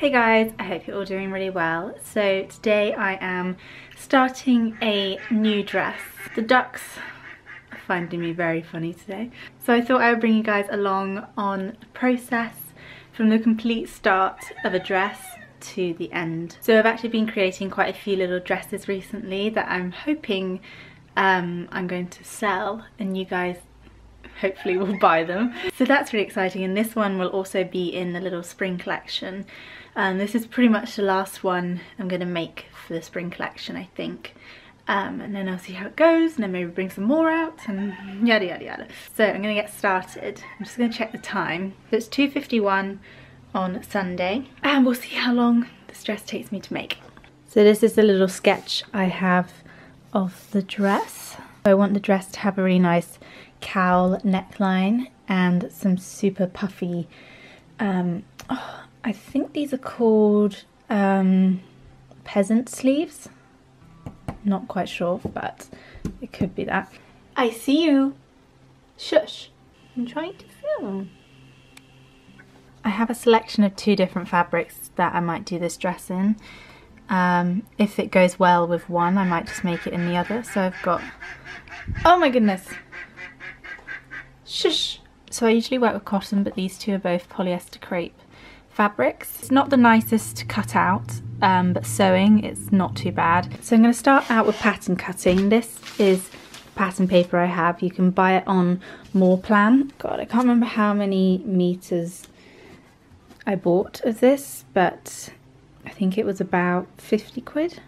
Hey guys, I hope you're all doing really well. So today I am starting a new dress. The ducks are finding me very funny today. So I thought I would bring you guys along on the process from the complete start of a dress to the end. So I've actually been creating quite a few little dresses recently that I'm hoping um, I'm going to sell and you guys hopefully will buy them. So that's really exciting and this one will also be in the little spring collection. Um, this is pretty much the last one I'm going to make for the spring collection I think. Um, and then I'll see how it goes and then maybe bring some more out and yada yada yada. So I'm going to get started. I'm just going to check the time. So it's 2.51 on Sunday and we'll see how long this dress takes me to make. So this is the little sketch I have of the dress. I want the dress to have a really nice cowl neckline and some super puffy um, oh, I think these are called um, peasant sleeves. Not quite sure, but it could be that. I see you. Shush. I'm trying to film. I have a selection of two different fabrics that I might do this dress in. Um, if it goes well with one, I might just make it in the other. So I've got... Oh my goodness. Shush. So I usually work with cotton, but these two are both polyester crepe fabrics. It's not the nicest to cut out, um, but sewing it's not too bad. So I'm going to start out with pattern cutting. This is pattern paper I have. You can buy it on Morplan. God, I can't remember how many meters I bought of this, but I think it was about 50 quid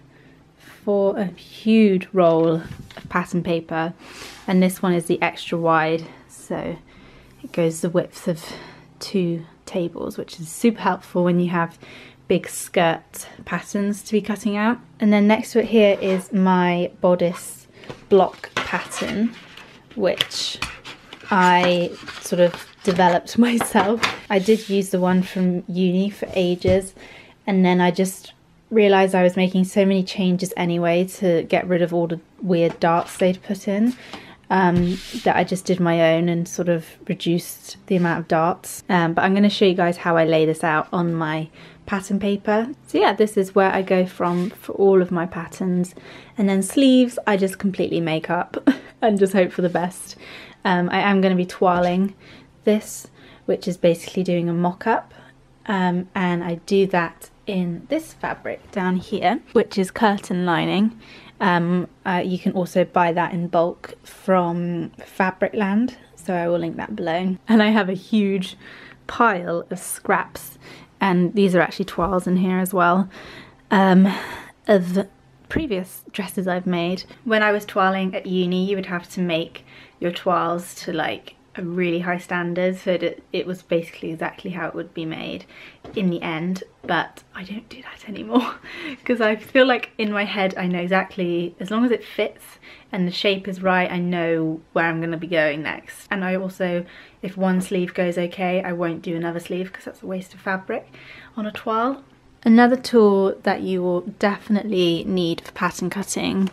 for a huge roll of pattern paper. And this one is the extra wide, so it goes the width of two tables, which is super helpful when you have big skirt patterns to be cutting out. And then next to it here is my bodice block pattern, which I sort of developed myself. I did use the one from uni for ages and then I just realised I was making so many changes anyway to get rid of all the weird darts they'd put in um, that I just did my own and sort of reduced the amount of darts. Um, but I'm going to show you guys how I lay this out on my pattern paper. So yeah, this is where I go from for all of my patterns. And then sleeves, I just completely make up and just hope for the best. Um, I am going to be toiling this, which is basically doing a mock-up. Um, and I do that in this fabric down here, which is curtain lining. Um, uh, you can also buy that in bulk from Fabricland, so I will link that below. And I have a huge pile of scraps, and these are actually toiles in here as well, um, of previous dresses I've made. When I was toiling at uni, you would have to make your toiles to like a really high standard so that it was basically exactly how it would be made in the end but I don't do that anymore because I feel like in my head I know exactly as long as it fits and the shape is right I know where I'm going to be going next and I also if one sleeve goes okay I won't do another sleeve because that's a waste of fabric on a toile. Another tool that you will definitely need for pattern cutting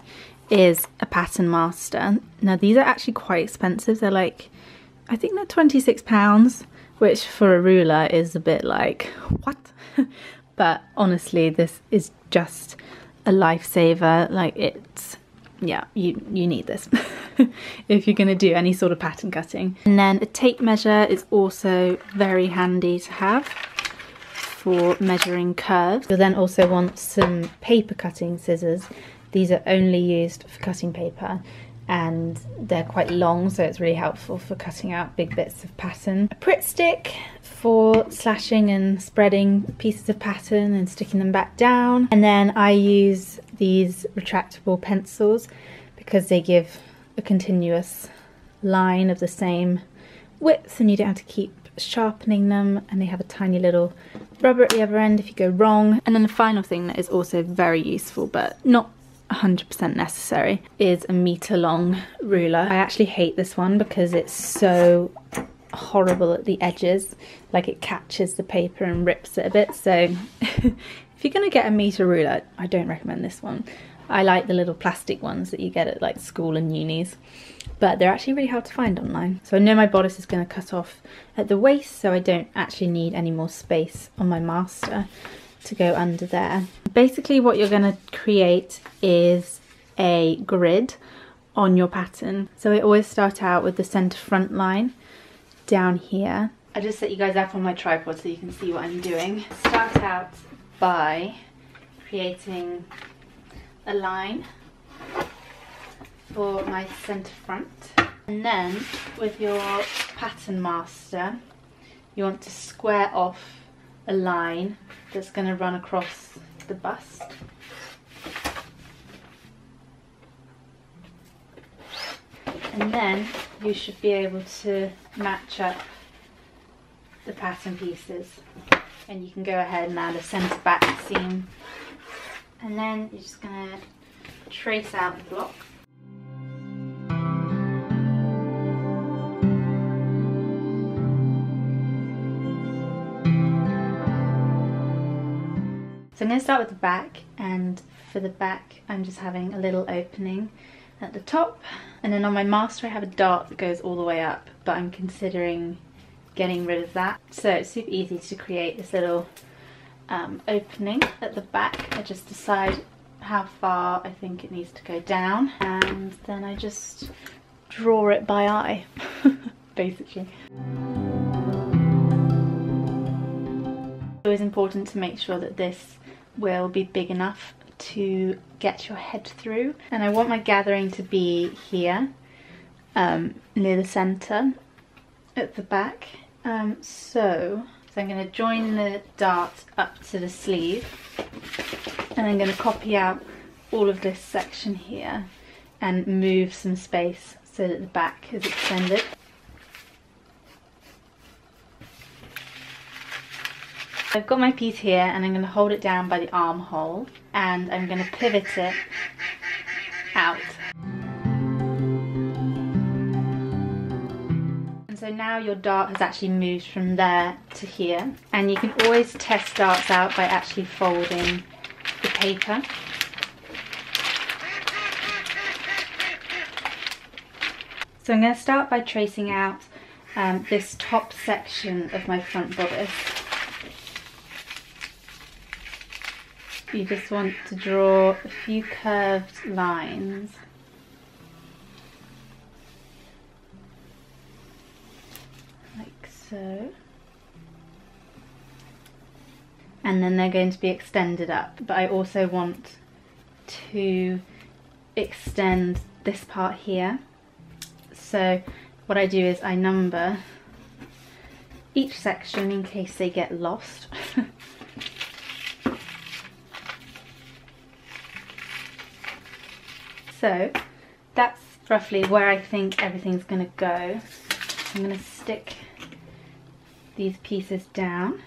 is a pattern master. Now these are actually quite expensive they're like I think they're 26 pounds, which for a ruler is a bit like, what? but honestly, this is just a lifesaver. Like it's, yeah, you, you need this if you're gonna do any sort of pattern cutting. And then a tape measure is also very handy to have for measuring curves. You'll then also want some paper cutting scissors. These are only used for cutting paper and they're quite long so it's really helpful for cutting out big bits of pattern. A Pritt stick for slashing and spreading pieces of pattern and sticking them back down and then I use these retractable pencils because they give a continuous line of the same width and you don't have to keep sharpening them and they have a tiny little rubber at the other end if you go wrong. And then the final thing that is also very useful but not 100% necessary is a meter long ruler. I actually hate this one because it's so horrible at the edges. Like it catches the paper and rips it a bit. So if you're gonna get a meter ruler I don't recommend this one. I like the little plastic ones that you get at like school and unis but they're actually really hard to find online. So I know my bodice is going to cut off at the waist so I don't actually need any more space on my master to go under there. Basically what you're going to create is a grid on your pattern. So I always start out with the centre front line down here. I just set you guys up on my tripod so you can see what I'm doing. Start out by creating a line for my centre front. And then with your pattern master, you want to square off a line that's going to run across the bust. And then you should be able to match up the pattern pieces. And you can go ahead and add a centre back seam. And then you're just going to trace out the block. So I'm going to start with the back and for the back I'm just having a little opening at the top and then on my master I have a dart that goes all the way up but I'm considering getting rid of that. So it's super easy to create this little um, opening at the back. I just decide how far I think it needs to go down and then I just draw it by eye basically. It's always important to make sure that this will be big enough to get your head through. And I want my gathering to be here, um, near the centre, at the back. Um, so, so I'm going to join the dart up to the sleeve and I'm going to copy out all of this section here and move some space so that the back is extended. I've got my piece here and I'm going to hold it down by the armhole and I'm going to pivot it out. And so now your dart has actually moved from there to here and you can always test darts out by actually folding the paper. So I'm going to start by tracing out um, this top section of my front bodice. You just want to draw a few curved lines. Like so. And then they're going to be extended up. But I also want to extend this part here. So what I do is I number each section in case they get lost So that's roughly where I think everything's going to go. I'm going to stick these pieces down.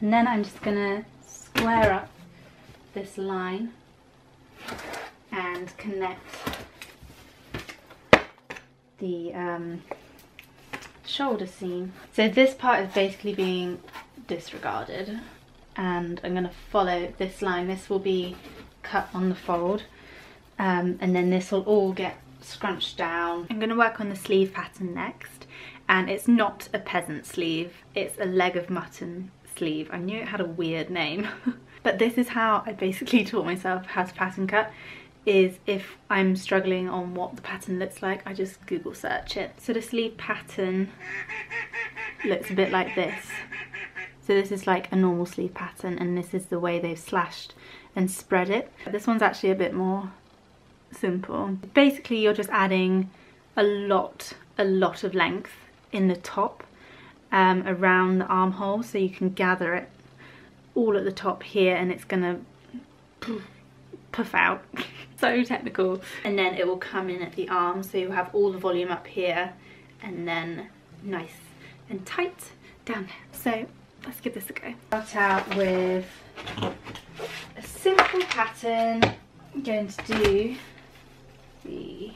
And then I'm just going to square up this line and connect the um, shoulder seam. So this part is basically being disregarded and I'm going to follow this line. This will be cut on the fold um, and then this will all get scrunched down. I'm going to work on the sleeve pattern next and it's not a peasant sleeve, it's a leg of mutton sleeve. I knew it had a weird name but this is how I basically taught myself how to pattern cut is if I'm struggling on what the pattern looks like I just google search it. So the sleeve pattern looks a bit like this so this is like a normal sleeve pattern and this is the way they've slashed and spread it. This one's actually a bit more simple. Basically you're just adding a lot, a lot of length in the top um, around the armhole so you can gather it all at the top here and it's gonna puff out. so technical. And then it will come in at the arm so you have all the volume up here and then nice and tight down there. So let's give this a go. Start out with a simple pattern. I'm going to do the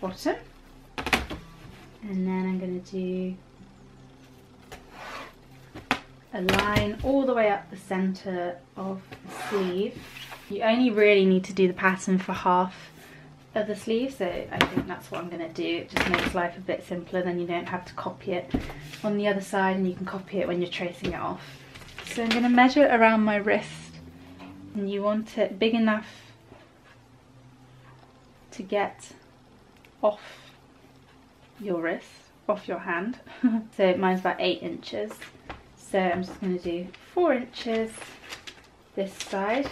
bottom and then I'm going to do a line all the way up the centre of the sleeve. You only really need to do the pattern for half of the sleeve so I think that's what I'm going to do. It just makes life a bit simpler then you don't have to copy it on the other side and you can copy it when you're tracing it off. So I'm going to measure around my wrist and you want it big enough to get off your wrist, off your hand. so mine's about 8 inches. So I'm just going to do 4 inches this side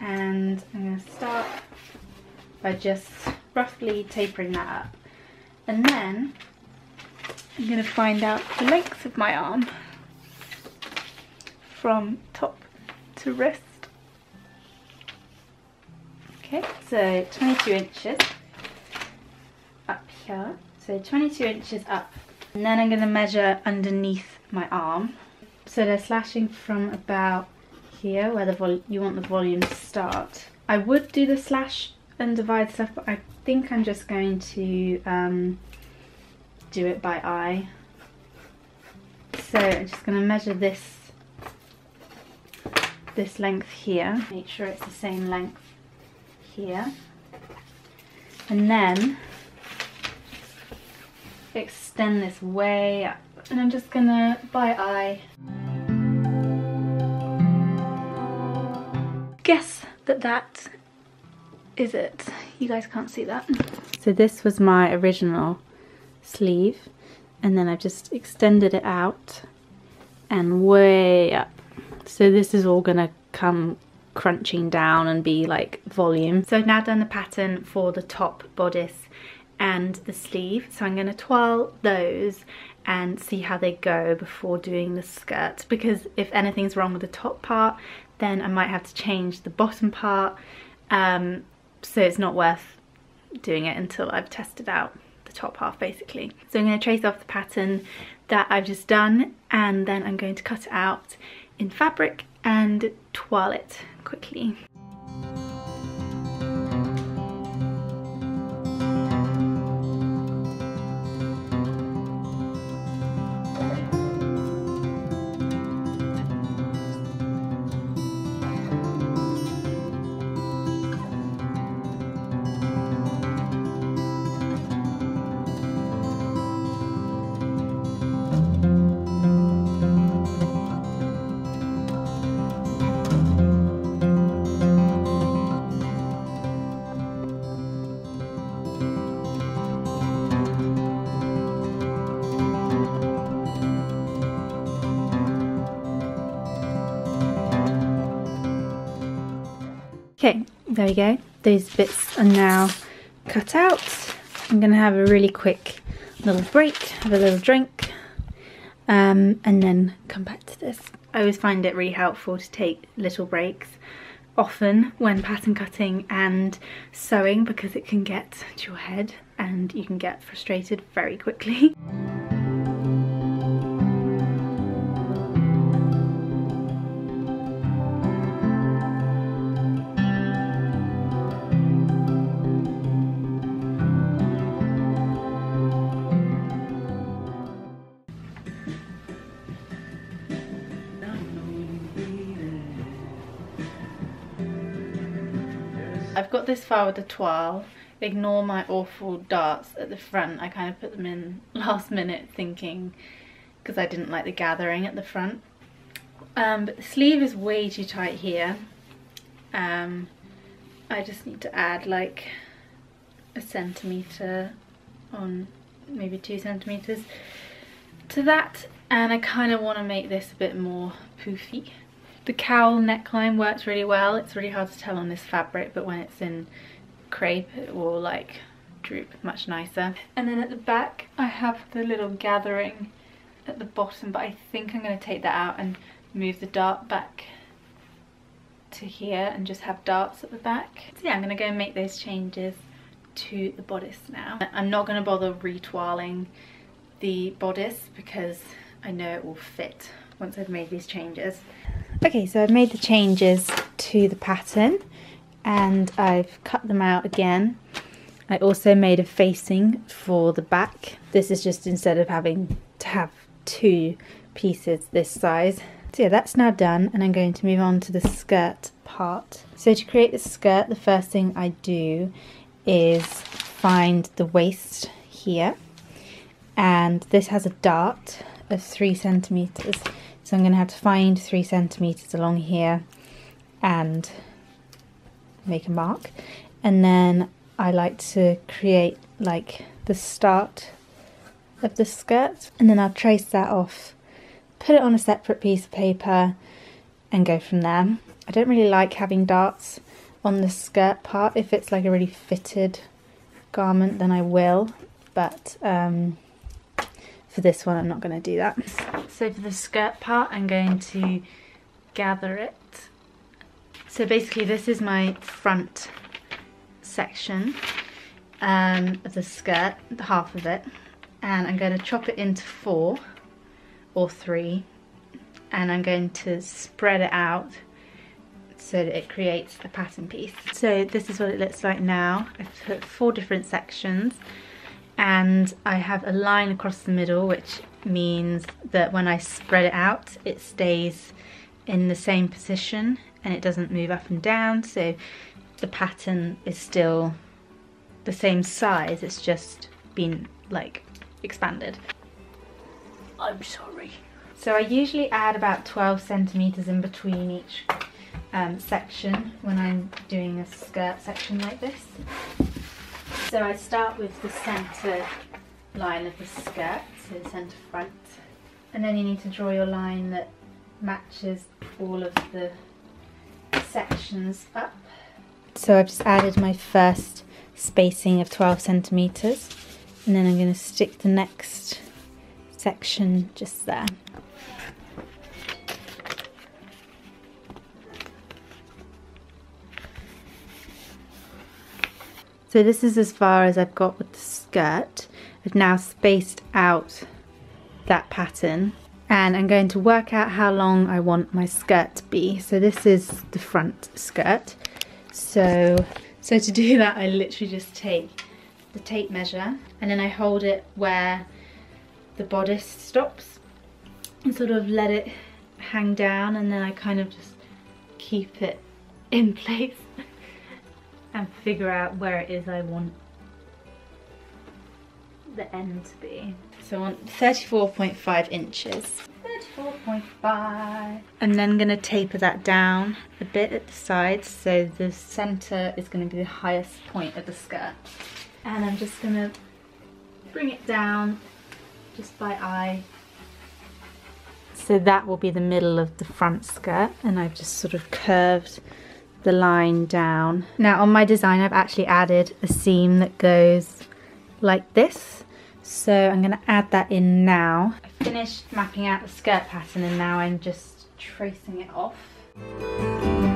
and I'm going to start by just roughly tapering that up. And then I'm going to find out the length of my arm from top to wrist. Okay so 22 inches up here. So 22 inches up. And then I'm going to measure underneath my arm. So they're slashing from about here where the you want the volume to start. I would do the slash and divide stuff, but I think I'm just going to um, do it by eye. So I'm just going to measure this this length here, make sure it's the same length here, and then extend this way up. And I'm just gonna, by eye, guess that that is it. You guys can't see that. So this was my original sleeve and then I've just extended it out and way up. So this is all gonna come crunching down and be like volume. So I've now done the pattern for the top bodice and the sleeve. So I'm gonna toile those and see how they go before doing the skirt because if anything's wrong with the top part then I might have to change the bottom part um, so it's not worth doing it until I've tested out the top half basically. So I'm going to trace off the pattern that I've just done and then I'm going to cut it out in fabric and toile it quickly. There we go. Those bits are now cut out. I'm going to have a really quick little break, have a little drink, um, and then come back to this. I always find it really helpful to take little breaks often when pattern cutting and sewing because it can get to your head and you can get frustrated very quickly. I've got this far with the toile. Ignore my awful darts at the front. I kind of put them in last minute thinking because I didn't like the gathering at the front. Um, but the sleeve is way too tight here. Um, I just need to add like a centimetre on maybe two centimetres to that and I kind of want to make this a bit more poofy the cowl neckline works really well. It's really hard to tell on this fabric, but when it's in crepe, it will like droop much nicer. And then at the back, I have the little gathering at the bottom, but I think I'm going to take that out and move the dart back to here and just have darts at the back. So yeah, I'm going to go and make those changes to the bodice now. I'm not going to bother retoiling the bodice because I know it will fit once I've made these changes. Okay, so I've made the changes to the pattern and I've cut them out again. I also made a facing for the back. This is just instead of having to have two pieces this size, So yeah, that's now done and I'm going to move on to the skirt part. So to create the skirt, the first thing I do is find the waist here and this has a dart of three centimeters so I'm going to have to find three centimeters along here and make a mark and then I like to create like the start of the skirt and then I'll trace that off put it on a separate piece of paper and go from there. I don't really like having darts on the skirt part. If it's like a really fitted garment then I will but um, for this one I'm not going to do that. So for the skirt part I'm going to gather it. So basically this is my front section um, of the skirt, the half of it, and I'm going to chop it into four or three and I'm going to spread it out so that it creates a pattern piece. So this is what it looks like now. I've put four different sections and I have a line across the middle which means that when I spread it out it stays in the same position and it doesn't move up and down so the pattern is still the same size it's just been like expanded. I'm sorry. So I usually add about 12 centimetres in between each um, section when I'm doing a skirt section like this. So I start with the centre line of the skirt, so the centre front, and then you need to draw your line that matches all of the sections up. So I've just added my first spacing of 12 centimetres and then I'm going to stick the next section just there. So this is as far as I've got with the skirt. I've now spaced out that pattern and I'm going to work out how long I want my skirt to be. So this is the front skirt. So, so to do that I literally just take the tape measure and then I hold it where the bodice stops and sort of let it hang down and then I kind of just keep it in place and figure out where it is I want the end to be. So I want 34.5 inches. 34.5. I'm then going to taper that down a bit at the sides so the centre is going to be the highest point of the skirt. And I'm just going to bring it down just by eye. So that will be the middle of the front skirt and I've just sort of curved the line down. Now on my design I've actually added a seam that goes like this. So I'm going to add that in now. I finished mapping out the skirt pattern and now I'm just tracing it off.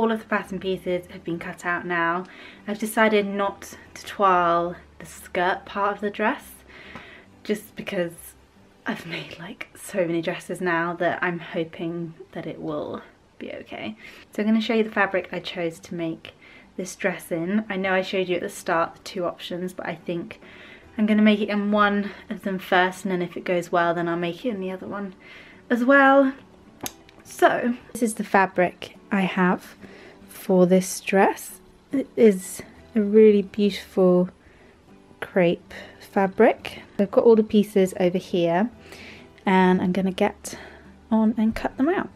All of the pattern pieces have been cut out now. I've decided not to toile the skirt part of the dress just because I've made like so many dresses now that I'm hoping that it will be okay. So I'm going to show you the fabric I chose to make this dress in. I know I showed you at the start the two options but I think I'm going to make it in one of them first and then if it goes well then I'll make it in the other one as well. So this is the fabric I have for this dress. It is a really beautiful crepe fabric. I've got all the pieces over here and I'm going to get on and cut them out.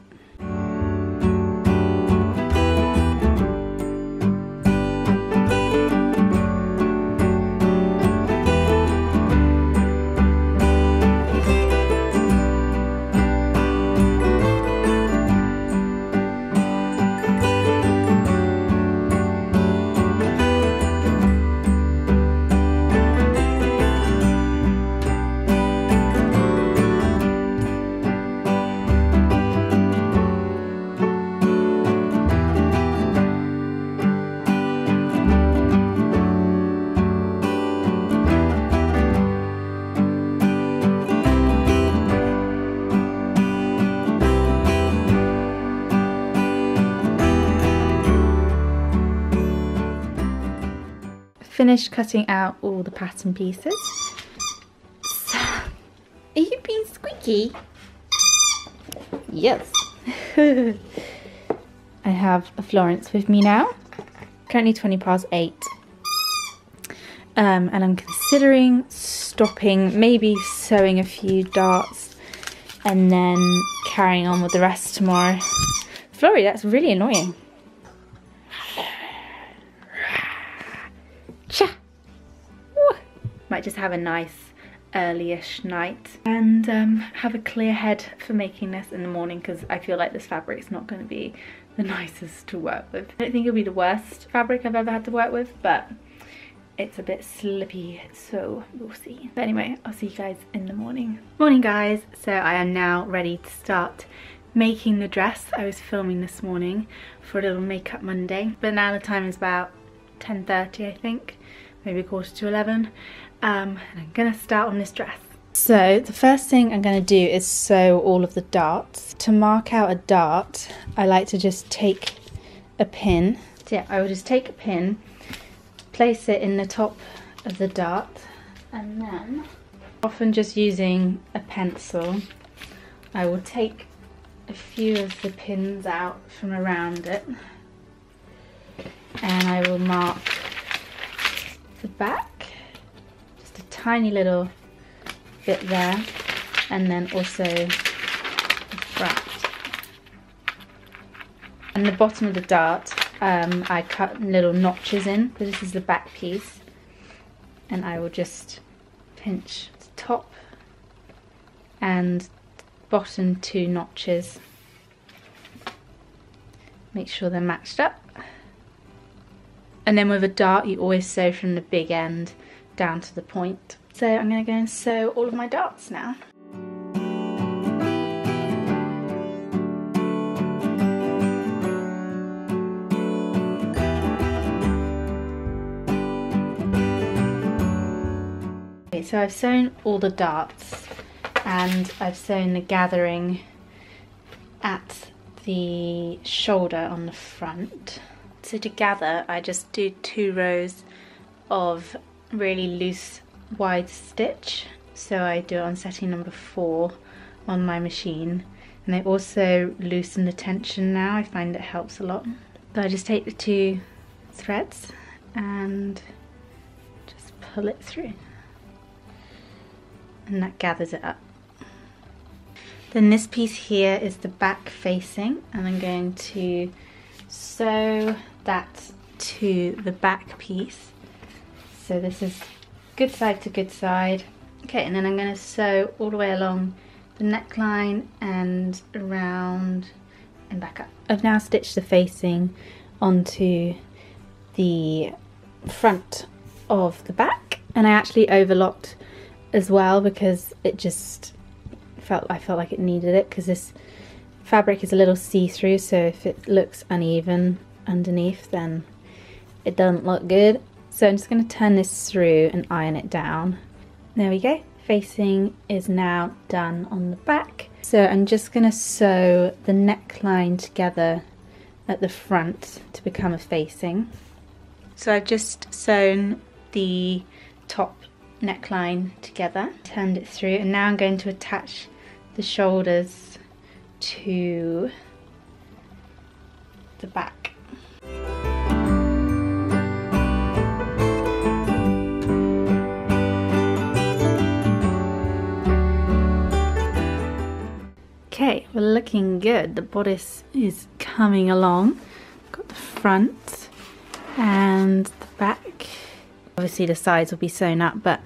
Finished cutting out all the pattern pieces. So, are you being squeaky? Yes. I have a Florence with me now. Currently 20 past 8. Um, and I'm considering stopping, maybe sewing a few darts and then carrying on with the rest tomorrow. Florrie, that's really annoying. Might just have a nice early-ish night. And um, have a clear head for making this in the morning because I feel like this fabric's not going to be the nicest to work with. I don't think it'll be the worst fabric I've ever had to work with but it's a bit slippy so we'll see. But anyway i'll see you guys in the morning. Morning guys. So i am now ready to start making the dress i was filming this morning for a little makeup monday. But now the time is about 10:30, i think maybe quarter to 11 um, and i'm gonna start on this dress so the first thing I'm going to do is sew all of the darts. To mark out a dart, I like to just take a pin. So yeah, I will just take a pin place it in the top of the dart and then often just using a pencil I will take a few of the pins out from around it and I will mark the back tiny little bit there and then also the front. And the bottom of the dart um, I cut little notches in because this is the back piece and I will just pinch the top and bottom two notches. Make sure they're matched up. And then with a dart you always sew from the big end down to the point so I'm going to go and sew all of my darts now so I've sewn all the darts and I've sewn the gathering at the shoulder on the front. So to gather I just do two rows of really loose wide stitch so I do it on setting number four on my machine and I also loosen the tension now I find it helps a lot. So I just take the two threads and just pull it through and that gathers it up. Then this piece here is the back facing and I'm going to sew that to the back piece. So this is good side to good side. Okay, and then I'm going to sew all the way along the neckline and around and back up. I've now stitched the facing onto the front of the back and I actually overlocked as well because it just felt I felt like it needed it because this fabric is a little see-through so if it looks uneven underneath then it doesn't look good so I'm just going to turn this through and iron it down. There we go. Facing is now done on the back. So I'm just going to sew the neckline together at the front to become a facing. So I've just sewn the top neckline together, turned it through, and now I'm going to attach the shoulders to the back. We're looking good. The bodice is coming along. Got the front and the back Obviously the sides will be sewn up, but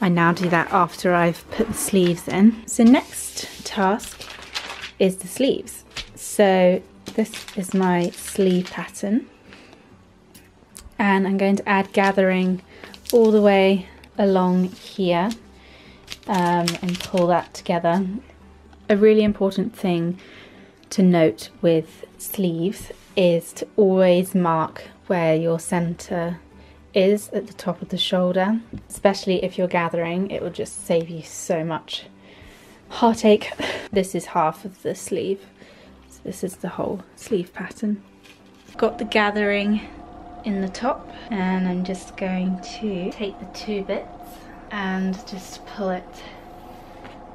I now do that after I've put the sleeves in. So next task is the sleeves. So this is my sleeve pattern. And I'm going to add gathering all the way along here um, and pull that together. A really important thing to note with sleeves is to always mark where your center is at the top of the shoulder, especially if you're gathering, it will just save you so much heartache. This is half of the sleeve, so this is the whole sleeve pattern. Got the gathering in the top and I'm just going to take the two bits and just pull it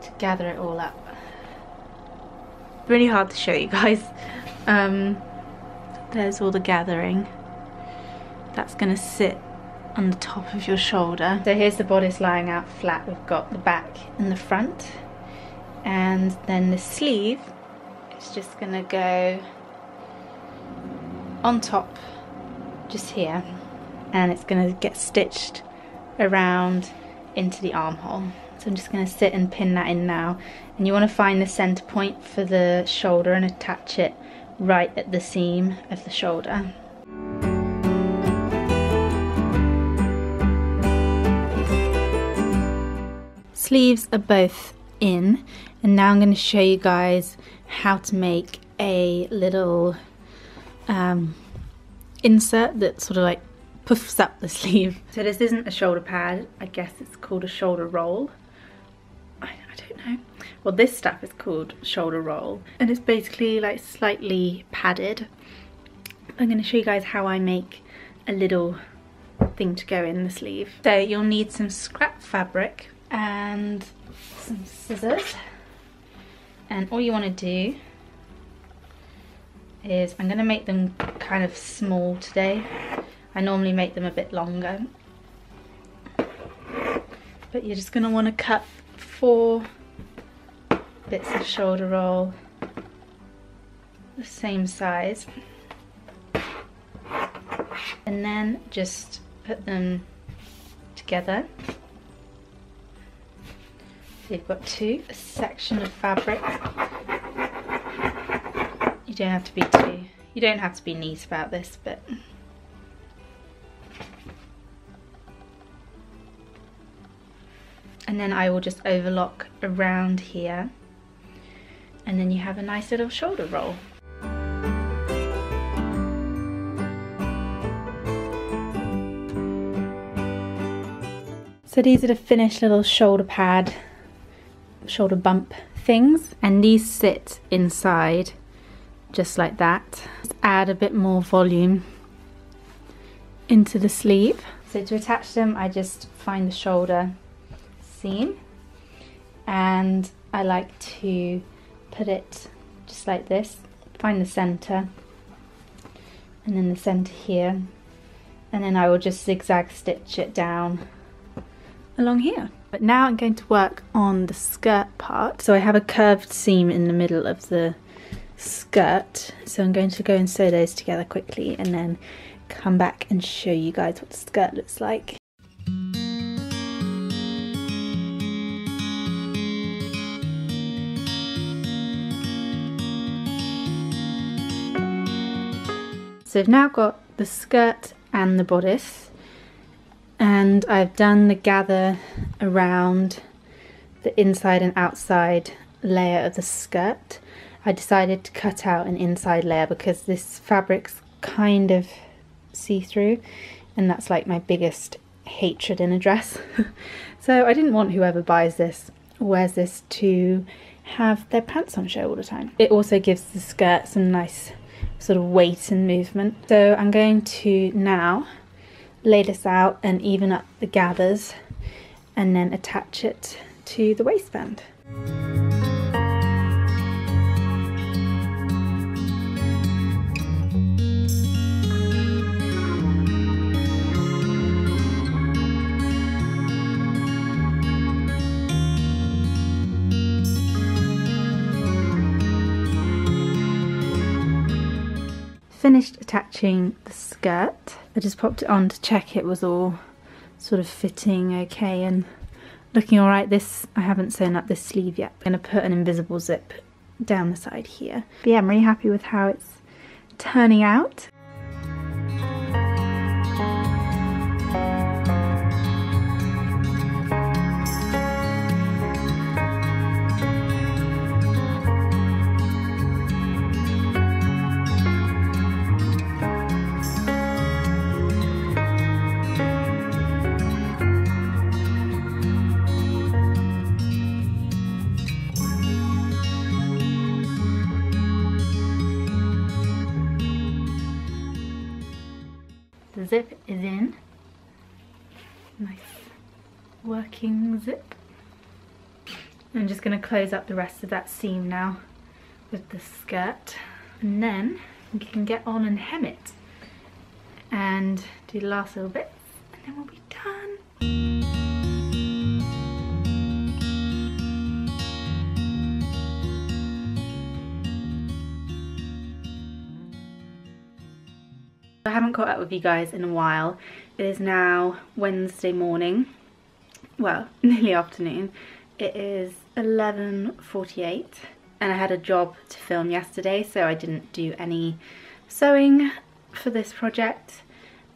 to gather it all up. Really hard to show you guys. Um, there's all the gathering. That's going to sit on the top of your shoulder. So here's the bodice lying out flat. We've got the back and the front. And then the sleeve is just going to go on top just here and it's going to get stitched around into the armhole. So I'm just going to sit and pin that in now and you want to find the center point for the shoulder and attach it right at the seam of the shoulder. Sleeves are both in and now I'm going to show you guys how to make a little um, insert that sort of like puffs up the sleeve. So this isn't a shoulder pad, I guess it's called a shoulder roll. I, don't know. Well this stuff is called shoulder roll and it's basically like slightly padded. I'm going to show you guys how I make a little thing to go in the sleeve. So you'll need some scrap fabric and some scissors and all you want to do is I'm going to make them kind of small today. I normally make them a bit longer. But you're just going to want to cut four bits of shoulder roll the same size. And then just put them together. So you've got two a section of fabric. You don't have to be too, you don't have to be neat about this, but and then I will just overlock around here and then you have a nice little shoulder roll. So these are the finished little shoulder pad, shoulder bump things and these sit inside just like that. Just add a bit more volume into the sleeve. So to attach them I just find the shoulder seam and I like to put it just like this, find the center and then the center here and then I will just zigzag stitch it down along here. But now I'm going to work on the skirt part. So I have a curved seam in the middle of the skirt. So I'm going to go and sew those together quickly and then come back and show you guys what the skirt looks like. So I've now got the skirt and the bodice and I've done the gather around the inside and outside layer of the skirt I decided to cut out an inside layer because this fabric's kind of see-through and that's like my biggest hatred in a dress. so I didn't want whoever buys this wears this to have their pants on show all the time. It also gives the skirt some nice sort of weight and movement. So I'm going to now lay this out and even up the gathers and then attach it to the waistband. Finished attaching the skirt. I just popped it on to check it was all sort of fitting okay and looking alright. This, I haven't sewn up this sleeve yet. I'm to put an invisible zip down the side here. But yeah, I'm really happy with how it's turning out. Zip. I'm just going to close up the rest of that seam now with the skirt and then we can get on and hem it and do the last little bits and then we'll be done. I haven't caught up with you guys in a while. It is now Wednesday morning, well, nearly afternoon. It is 11.48 and I had a job to film yesterday so I didn't do any sewing for this project.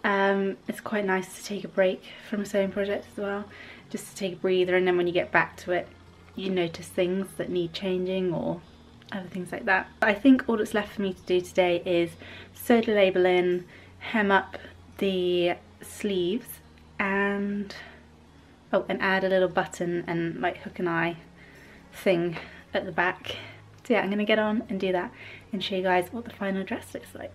Um, it's quite nice to take a break from a sewing project as well, just to take a breather and then when you get back to it you notice things that need changing or other things like that. I think all that's left for me to do today is sew the label in, hem up the sleeves and oh and add a little button and like hook and eye thing at the back. So yeah I'm gonna get on and do that and show you guys what the final dress looks like.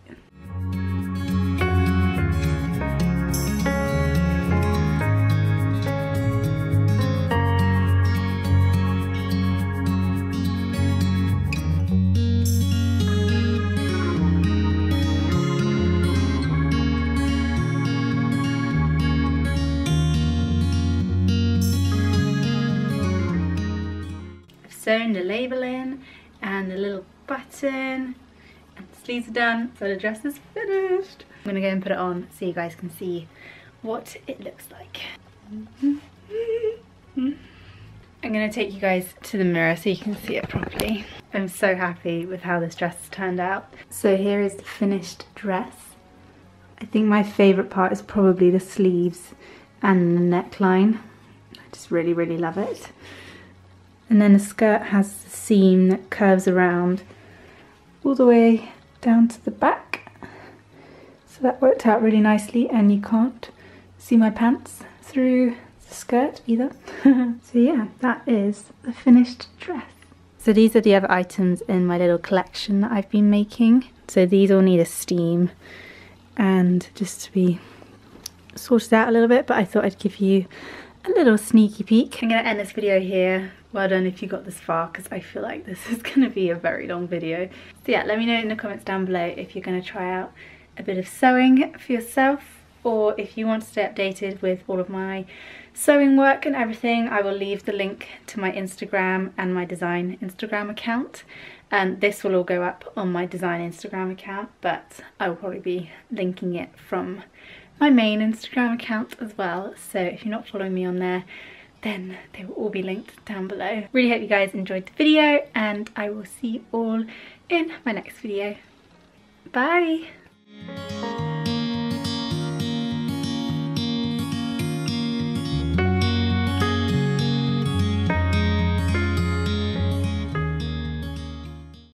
Sewn the label in and the little button. And the sleeves are done so the dress is finished. I'm gonna go and put it on so you guys can see what it looks like. I'm gonna take you guys to the mirror so you can see it properly. I'm so happy with how this dress turned out. So here is the finished dress. I think my favorite part is probably the sleeves and the neckline. I just really really love it and then the skirt has the seam that curves around all the way down to the back. So that worked out really nicely and you can't see my pants through the skirt either. So yeah that is the finished dress. So these are the other items in my little collection that I've been making. So these all need a steam and just to be sorted out a little bit but I thought I'd give you a little sneaky peek. I'm going to end this video here. Well done if you got this far because I feel like this is going to be a very long video. So yeah, let me know in the comments down below if you're going to try out a bit of sewing for yourself or if you want to stay updated with all of my sewing work and everything, I will leave the link to my Instagram and my design Instagram account. And this will all go up on my design Instagram account, but I will probably be linking it from my main Instagram account as well. So if you're not following me on there, then they will all be linked down below. Really hope you guys enjoyed the video and I will see you all in my next video. Bye!